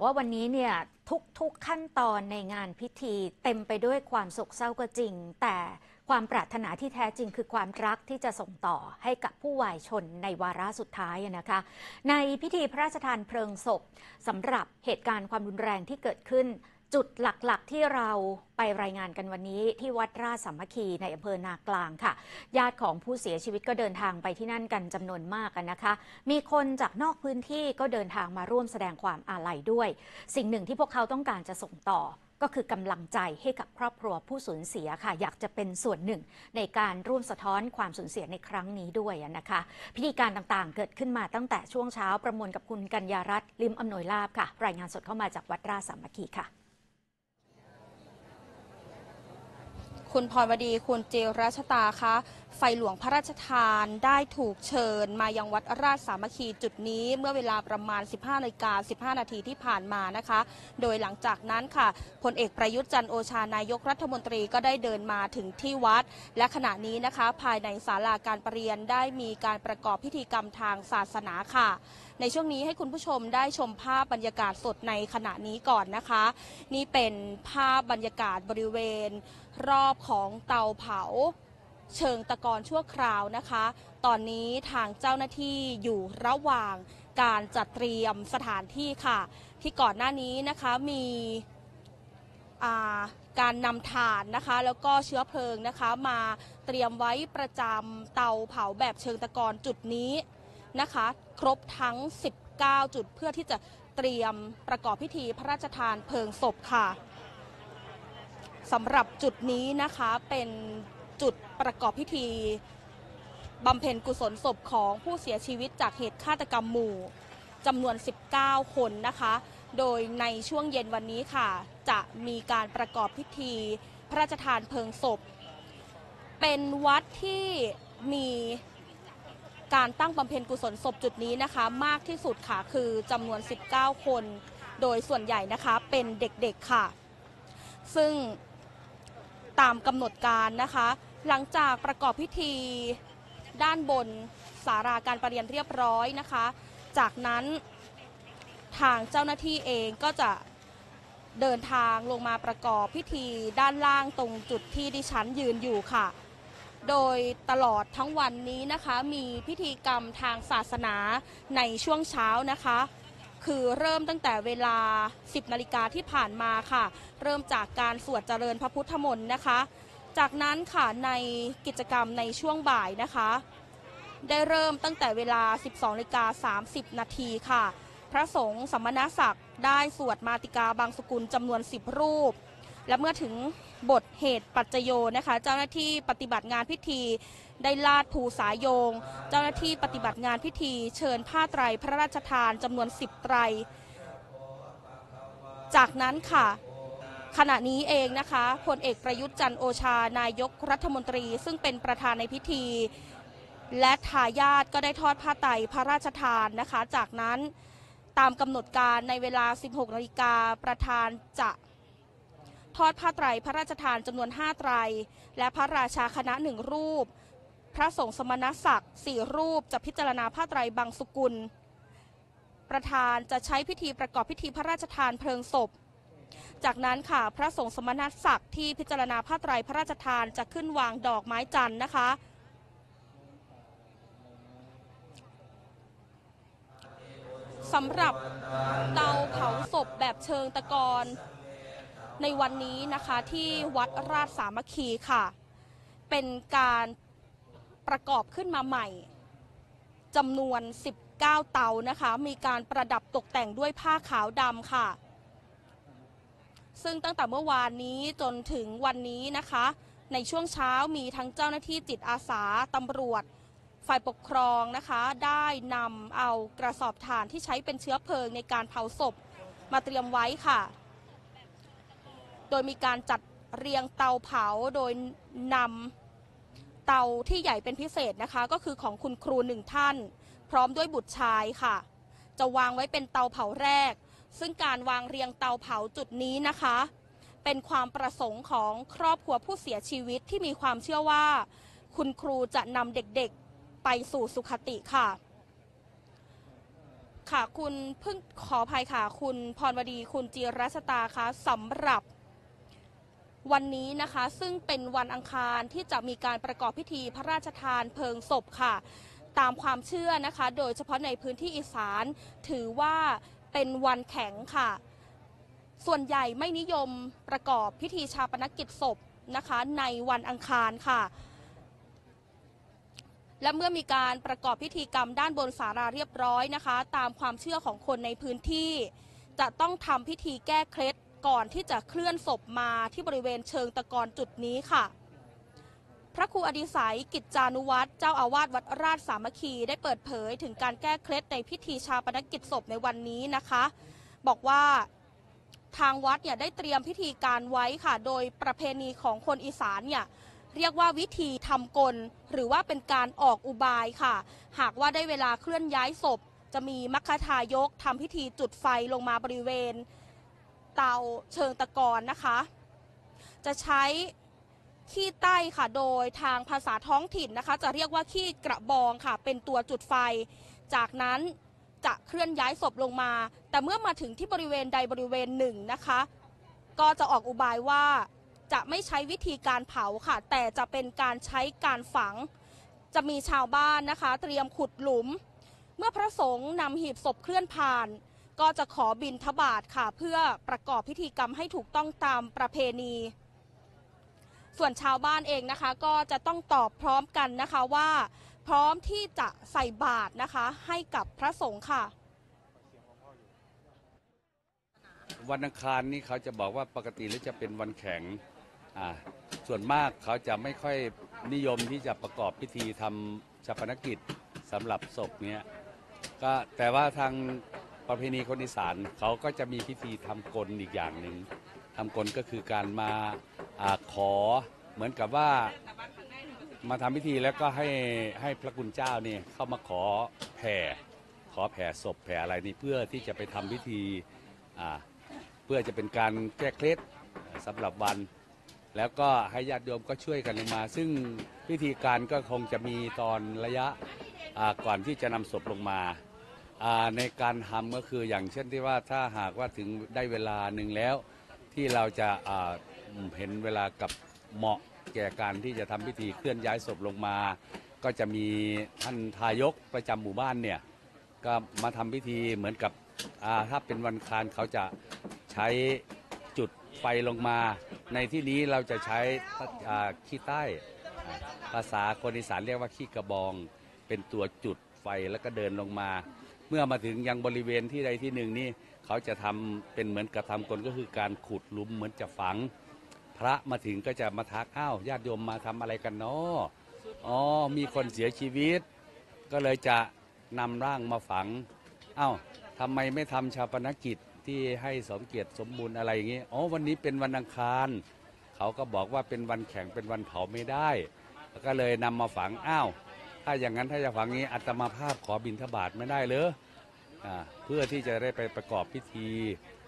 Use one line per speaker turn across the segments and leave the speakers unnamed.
บอกว่าวันนี้เนี่ยทุกๆขั้นตอนในงานพิธีเต็มไปด้วยความโศกเศร้าก็จริง แต่ความปรารถนาที่แท้จริงคือความรักที่จะส่งต่อให้กับผู้วายชนในวาระสุดท้ายนะคะ ในพิธีพระราชทานเพลิงศพสำหรับเหตุการณ์ความรุนแรงที่เกิดขึ้น จุดหลักๆ ที่เราไปรายงานกันวันนี้ที่วัดราชสามัคคีในอำเภอนากลางค่ะ ญาติของผู้เสียชีวิตก็เดินทางไปที่นั่นกันจำนวนมากกันนะคะ มีคนจากนอกพื้นที่ก็เดินทางมาร่วมแสดงความอาลัยด้วย สิ่งหนึ่งที่พวกเขาต้องการจะส่งต่อก็คือกำลังใจให้กับครอบครัวผู้สูญเสียค่ะ อยากจะเป็นส่วนหนึ่ง ในการร่วมสะท้อนความสูญเสียในครั้งนี้ด้วยนะคะ พิธีการต่างๆ เกิดขึ้นมาตั้งแต่ช่วงเช้าประมวลกับคุณกัญญารัตน์ลิมอำนวยลาบค่ะ รายงานสดเข้ามาจากวัดราชสามัคคีค่ะ
คุณพรวดีคุณเจรัชตาคะไฟหลวงพระราชทานได้ถูกเชิญมายังวัดราชสามัคคีจุดนี้เมื่อเวลาประมาณ 15นาฬิกา15 นาทีที่ผ่านมานะคะ โดยหลังจากนั้นค่ะพลเอกประยุทธ์จันโอชานายกรัฐมนตรีก็ได้เดินมาถึงที่วัด และขณะนี้นะคะ ภายในศาลาการประเรียนได้มีการประกอบพิธีกรรมทางศาสนาค่ะ ในช่วงนี้ให้คุณผู้ชมได้ชมภาพบรรยากาศสดในขณะนี้ก่อนนะคะ นี่เป็นภาพบรรยากาศบริเวณ รอบของเตาเผาเชิงตะกอนชั่วคราวนะคะ ตอนนี้ทางเจ้าหน้าที่อยู่ระหว่างการจัดเตรียมสถานที่ค่ะ ที่ก่อนหน้านี้นะคะมีาการนำถ่านนะคะ แล้วก็เชื้อเพลิงนะคะ มาเตรียมไว้ประจำเตาเผาแบบเชิงตะกอนจุดนี้นะคะ ครบทั้ง 19 จุดเพื่อที่จะเตรียมประกอบพิธีพระราชทานเพลิงศพค่ะ สำหรับจุดนี้นะคะเป็นจุดประกอบพิธีบำเพ็ญกุศลศพของผู้เสียชีวิตจากเหตุฆาตกรรมหมู่จำนวน 19 คนนะคะ โดยในช่วงเย็นวันนี้ค่ะ จะมีการประกอบพิธีพระราชทานเพลิงศพ เป็นวัดที่มีการตั้งบำเพ็ญกุศลศพจุดนี้นะคะ มากที่สุดค่ะคือจำนวน 19 คน โดยส่วนใหญ่นะคะเป็นเด็กๆค่ะ ซึ่ง ตามกำหนดการนะคะ หลังจากประกอบพิธีด้านบนสาราการประเรียนเรียบร้อยนะคะ จากนั้นทางเจ้าหน้าที่เองก็จะเดินทางลงมาประกอบพิธีด้านล่างตรงจุดที่ดิฉันยืนอยู่ค่ะ โดยตลอดทั้งวันนี้นะคะ มีพิธีกรรมทางศาสนาในช่วงเช้านะคะ คือเริ่มตั้งแต่เวลา 10 นาฬิกาที่ผ่านมาค่ะ เริ่มจากการสวดเจริญพระพุทธมนต์นะคะ จากนั้นค่ะในกิจกรรมในช่วงบ่ายนะคะ ได้เริ่มตั้งแต่เวลา 12นาฬิกา30 นาทีค่ะ พระสงฆ์สมณศักดิ์ได้สวดมาติกาบางสกุลจำนวน 10 รูป และเมื่อถึงบทเหตุปัจจโยนะคะ เจ้าหน้าที่ปฏิบัติงานพิธีได้ลาดภูสายโยง เจ้าหน้าที่ปฏิบัติงานพิธี เชิญผ้าไตรพระราชทานจำนวน 10 ไตร จากนั้นค่ะ ขณะนี้เองนะคะพลเอกประยุทธ์จันโอชานายกรัฐมนตรี ซึ่งเป็นประธานในพิธี และทายาทก็ได้ทอดผ้าไตรพระราชทานนะคะ จากนั้นตามกำหนดการในเวลา 16นาฬิกาประธานจะ อดผ้าไตรพระราชทานจำนวน5ไตร และพระราชาคณะหนึ่งรูป พระสงฆ์สมณศักดิ์สี่รูปจะพิจารณาผ้าไตรบางสุกุล ประธานจะใช้พิธีประกอบพิธีพระราชทานเพลิงศพ จากนั้นค่ะพระสงฆ์สมณศักดิ์ที่พิจารณาผ้าไตรพระราชทานจะขึ้นวางดอกไม้จันทร์นะคะสำหรับเตาเผาศพแบบเชิงตะกอน ในวันนี้นะคะที่วัดราชสามัคคีค่ะ เป็นการประกอบขึ้นมาใหม่จำนวน 19 เตานะคะ มีการประดับตกแต่งด้วยผ้าขาวดำค่ะ ซึ่งตั้งแต่เมื่อวานนี้จนถึงวันนี้นะคะ ในช่วงเช้ามีทั้งเจ้าหน้าที่จิตอาสาตำรวจ ฝ่ายปกครองนะคะ ได้นำเอากระสอบถ่านที่ใช้เป็นเชื้อเพลิงในการเผาศพมาเตรียมไว้ค่ะ โดยมีการจัดเรียงเตาเผาโดยนำเตาที่ใหญ่เป็นพิเศษนะคะ ก็คือของคุณครูหนึ่งท่าน พร้อมด้วยบุตรชายค่ะ จะวางไว้เป็นเตาเผาแรก ซึ่งการวางเรียงเตาเผาจุดนี้นะคะ เป็นความประสงค์ของครอบครัวผู้เสียชีวิตที่มีความเชื่อว่า คุณครูจะนำเด็กๆไปสู่สุขติค่ะค่ะคุณเพิ่งขออภัยค่ะ คุณพรวดีคุณจีรัชตาคะสำหรับ วันนี้นะคะ ซึ่งเป็นวันอังคารที่จะมีการประกอบพิธีพระราชทานเพลิงศพค่ะ ตามความเชื่อนะคะ โดยเฉพาะในพื้นที่อีสานถือว่าเป็นวันแข็งค่ะ ส่วนใหญ่ไม่นิยมประกอบพิธีชาปนกิจศพนะคะ ในวันอังคารค่ะและเมื่อมีการประกอบพิธีกรรมด้านบนสาราเรียบร้อยนะคะ ตามความเชื่อของคนในพื้นที่ จะต้องทำพิธีแก้เคล็ด ก่อนที่จะเคลื่อนศพมาที่บริเวณเชิงตะกอนจุดนี้ค่ะ พระครูอดิศัยกิจจานุวัตรเจ้าอาวาสวัดราชสามัคคีได้เปิดเผยถึงการแก้เคล็ดในพิธีชาปนกิจศพในวันนี้นะคะ บอกว่าทางวัดเนี่ยได้เตรียมพิธีการไว้ค่ะ โดยประเพณีของคนอีสานเนี่ยเรียกว่าวิธีทำกล หรือว่าเป็นการออกอุบายค่ะ หากว่าได้เวลาเคลื่อนย้ายศพ จะมีมัคคทายกทำพิธีจุดไฟลงมาบริเวณ เตาเชิงตะกอนนะคะ จะใช้ขี้ใต้ค่ะ โดยทางภาษาท้องถิ่นนะคะ จะเรียกว่าขี้กระบองค่ะ เป็นตัวจุดไฟ จากนั้นจะเคลื่อนย้ายศพลงมา แต่เมื่อมาถึงที่บริเวณใดบริเวณหนึ่งนะคะ ก็จะออกอุบายว่าจะไม่ใช้วิธีการเผาค่ะ แต่จะเป็นการใช้การฝัง จะมีชาวบ้านนะคะ เตรียมขุดหลุม เมื่อพระสงฆ์นำหีบศพเคลื่อนผ่าน ก็จะขอบินทบาทค่ะ เพื่อประกอบพิธีกรรมให้ถูกต้องตามประเพณี ส่วนชาวบ้านเองนะคะก็จะต้องตอบพร้อมกันนะคะว่า พร้อมที่จะใส่บาตรนะคะ ให้กับพระสงฆ์ค่ะ
วันอังคารนี่เขาจะบอกว่าปกติแล้วจะเป็นวันแข็งอ่าส่วนมากเขาจะไม่ค่อยนิยมที่จะประกอบพิธีทำชาปนกิจสำหรับศพเนี้ยก็แต่ว่าทาง ประเพณีคนอีสานเขาก็จะมีพิธีทำกลอีกอย่างหนึ่งทำกลก็คือการมาอาขอเหมือนกับว่ามาทำพิธีแล้วก็ให้ให้พระคุณเจ้านี่เข้ามาขอแผ่ขอแผ่ศพแผ่อะไรนี่เพื่อที่จะไปทำพิธีเพื่อจะเป็นการแก้เคล็ดสำหรับวัน แล้วก็ให้ญาติโยมก็ช่วยกันลงมา ซึ่งพิธีการก็คงจะมีตอนระยะก่อนที่จะนำศพลงมา ในการทำก็คืออย่างเช่นที่ว่าถ้าหากว่าถึงได้เวลาหนึ่งแล้ว ที่เราจะาเห็นเวลากับเหมาะแก่การที่จะทำพิธีเคลื่อนย้ายศพลงมา ก็จะมีท่านทายกประจำหมู่บ้านเนี่ยก็มาทำพิธีเหมือนกับถ้าเป็นวันคารเขาจะใช้จุดไฟลงมา ในที่นี้เราจะใช้ขี้ใต้ ภาษาคนอีสานเรียกว่าขี้กระบอง เป็นตัวจุดไฟแล้วก็เดินลงมา เมื่อมาถึงยังบริเวณที่ใดที่หนึ่งนี่เขาจะทำเป็นเหมือนกระทำกลก็คือการขุดหลุมเหมือนจะฝัง พระมาถึงก็จะมาทักอ้าวญาติโยมมาทำอะไรกันเนาะอ๋อมีคนเสียชีวิต ก็เลยจะนำร่างมาฝังเอ้าทำไมไม่ทำชาปนกิจที่ให้สมเกียรติสมบูรณ์อะไรอย่างนี้อ๋อวันนี้เป็นวันอังคารเขาก็บอกว่าเป็นวันแข่งเป็นวันเผาไม่ได้ ก็เลยนำมาฝังอ้าว ถ้าอย่างนั้นถ้าจะฝังนี้อัตมาภาพขอบินทบาทไม่ได้เลยเพื่อที่จะได้ไปประกอบพิธี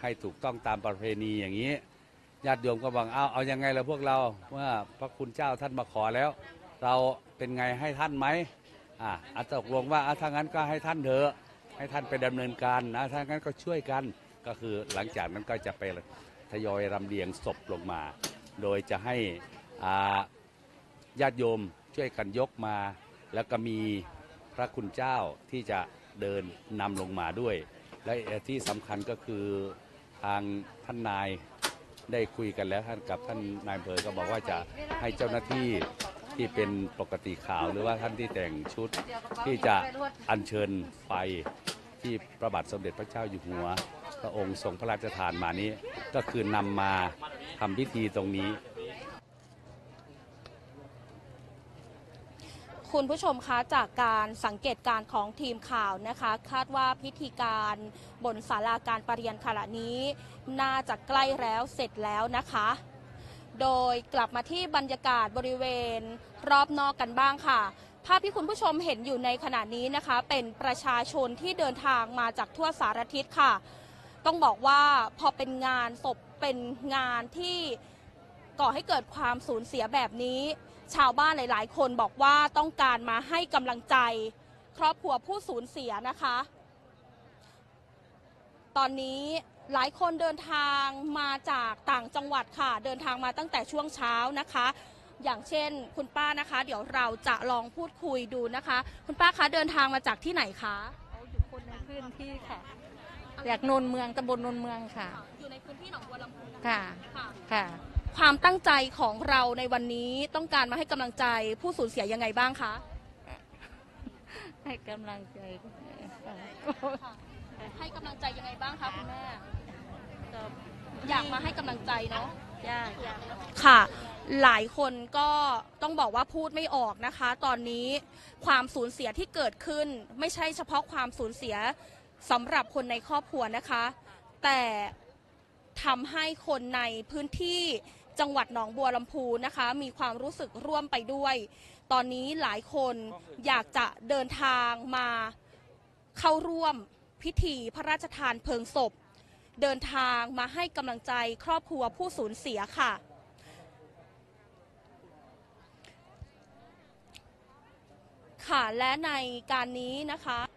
ให้ถูกต้องตามประเพณีอย่างนี้ญาติโยมก็บอกเอาเอายังไงล่ะพวกเราเมื่อพระคุณเจ้าท่านมาขอแล้ว เราเป็นไงให้ท่านไหมอ่าอาตกลงว่าถ้างั้นก็ให้ท่านเถอะให้ท่านไปดำเนินการนะถ้างั้นก็ช่วยกันก็คือหลังจากนั้นก็จะไปทยอยรำเลียงศพลงมา โดยจะให้ญาติโยมช่วยกันยกมา แล้วก็มีพระคุณเจ้าที่จะเดินนำลงมาด้วย และที่สำคัญก็คือทางท่านนายได้คุยกันแล้วท่านกับท่านนายอำเภอก็บอกว่าจะให้เจ้าหน้าที่ที่เป็นปกติขาวหรือว่าท่านที่แต่งชุดที่จะอัญเชิญไฟที่พระบาทสมเด็จพระเจ้าอยู่หัว พระองค์ทรงพระราชทานมานี้ ก็คือนำมาทำพิธีตรงนี้
คุณผู้ชมคะจากการสังเกตการของทีมข่าวนะคะ คาดว่าพิธีการบนศาลาการประเรียนขณะนี้ น่าจะใกล้แล้วเสร็จแล้วนะคะ โดยกลับมาที่บรรยากาศบริเวณรอบนอกกันบ้างค่ะ ภาพที่คุณผู้ชมเห็นอยู่ในขณะนี้นะคะ เป็นประชาชนที่เดินทางมาจากทั่วสารทิศค่ะ ต้องบอกว่าพอเป็นงานศพเป็นงานที่ก่อให้เกิดความสูญเสียแบบนี้ ชาวบ้านหลาย ๆ คนบอกว่าต้องการมาให้กำลังใจ ครอบครัวผู้สูญเสียนะคะ ตอนนี้หลายคนเดินทางมาจากต่างจังหวัดค่ะ เดินทางมาตั้งแต่ช่วงเช้านะคะ อย่างเช่นคุณป้านะคะ เดี๋ยวเราจะลองพูดคุยดูนะคะ คุณป้าคะเดินทางมาจากที่ไหนคะ
เขาอยู่คนในพื้นที่ค่ะจากนนเมืองตำบลนนเมืองค่ะ
อยู่ในพื้นที่หนองบัวลำพูน
ค่ะ
ค่ะ
ค่ะ
ความตั้งใจของเราในวันนี้ต้องการมาให้กำลังใจผู้สูญเสียยังไงบ้างคะ
ให้กำลังใจค่ะ
ให้กำลังใจยังไงบ้างคะคุณแม่
ก็
อยากมาให้กำลังใจเนาะ
ยาก
ค่ะ หลายคนก็ต้องบอกว่าพูดไม่ออกนะคะ ตอนนี้ความสูญเสียที่เกิดขึ้น ไม่ใช่เฉพาะความสูญเสียสำหรับคนในครอบครัวนะคะ แต่ทำให้คนในพื้นที่ จังหวัดหนองบัวลำพูนะคะ มีความรู้สึกร่วมไปด้วย ตอนนี้หลายคนอยากจะเดินทางมาเข้าร่วมพิธีพระราชทานเพลิงศพ เดินทางมาให้กำลังใจครอบครัวผู้สูญเสียค่ะค่ะและในการนี้นะคะ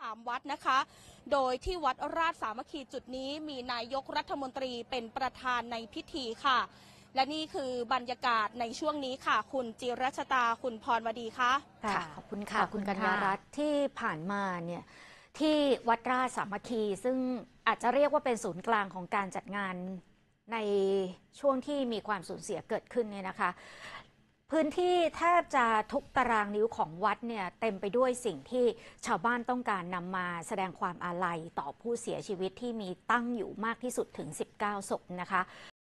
สามวัดนะคะ โดยที่วัดราชสามัคคีจุดนี้มีนายกรัฐมนตรีเป็นประธานในพิธีค่ะ และนี่คือบรรยากาศในช่วงนี้ค่ะ คุณจิรชตาคุณพรวดีคะ
ค่ะขอบคุณค่ะ
ขอบคุ
คุณ
ณ
กัญ
ค่ะ
ญารัตน์ที่ผ่านมาเนี่ยที่วัดราชสามัคคีซึ่งอาจจะเรียกว่าเป็นศูนย์กลางของการจัดงานในช่วงที่มีความสูญเสียเกิดขึ้นเนี่ยนะคะ พื้นที่แทบจะทุกตารางนิ้วของวัดเนี่ยเต็มไปด้วยสิ่งที่ชาวบ้านต้องการนำมาแสดงความอาลัยต่อผู้เสียชีวิตที่มีตั้งอยู่มากที่สุดถึง 19 ศพนะคะ